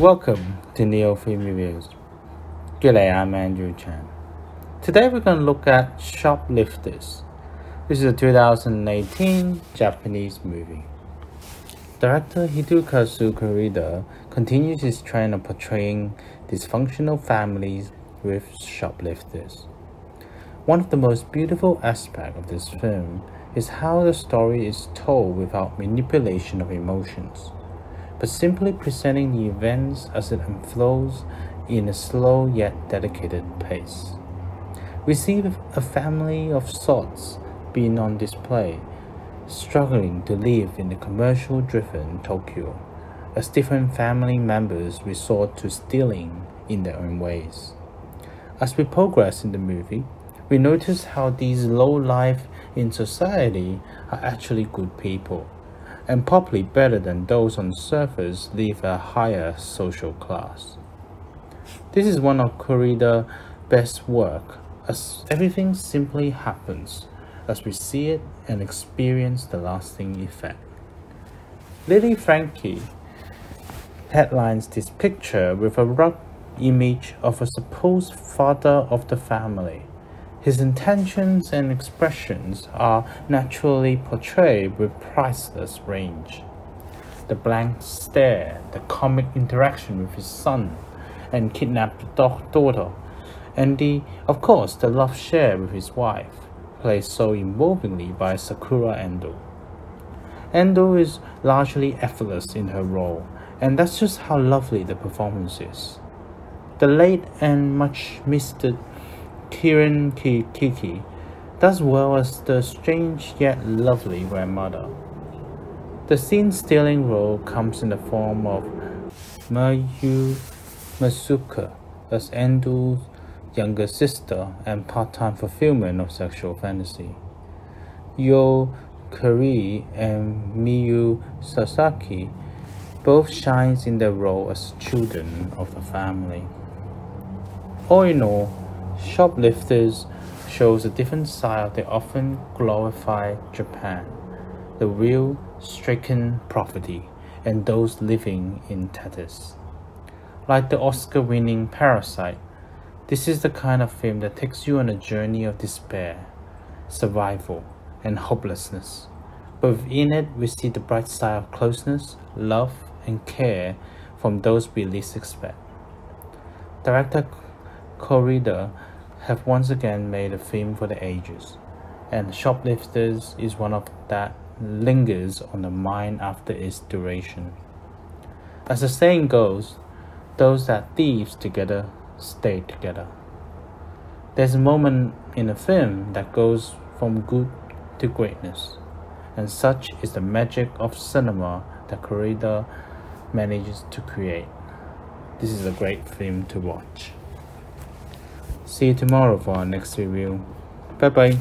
Welcome to Neo Film Reviews. G'day, I'm Andrew Chan. Today we're going to look at Shoplifters. This is a 2018 Japanese movie. Director Hirokazu Koreeda continues his trend of portraying dysfunctional families with shoplifters. One of the most beautiful aspects of this film is how the story is told without manipulation of emotions but simply presenting the events as it unfolds in a slow yet dedicated pace. We see a family of sorts being on display, struggling to live in the commercial driven Tokyo, as different family members resort to stealing in their own ways. As we progress in the movie, we notice how these low life in society are actually good people and probably better than those on the surface live a higher social class. This is one of Koreeda's best work, as everything simply happens as we see it and experience the lasting effect. Lily Franky headlines this picture with a rough image of a supposed father of the family his intentions and expressions are naturally portrayed with priceless range. The blank stare, the comic interaction with his son and kidnapped daughter, and the, of course, the love share with his wife, played so involvingly by Sakura Ando. Ando is largely effortless in her role, and that's just how lovely the performance is. The late and much missed Kirin Kiki does well as the strange yet lovely grandmother. The scene-stealing role comes in the form of Mayu Matsuoka as Ando's younger sister and part-time fulfillment of sexual fantasy. Jyo Kairi and Miyu Sasaki both shines in their role as children of the family. All in all, Shoplifters shows a different side of the often glorified Japan, the real stricken poverty and those living in tatters. Like the Oscar-winning Parasite, this is the kind of film that takes you on a journey of despair, survival, and hopelessness. But within it, we see the bright side of closeness, love, and care from those we least expect. Director Koreeda have once again made a film for the ages, and Shoplifters is one of that lingers on the mind after its duration. As the saying goes, those that thieves together stay together. There's a moment in a film that goes from good to greatness, and such is the magic of cinema that Koreeda manages to create. This is a great film to watch. See you tomorrow for our next review. Bye bye.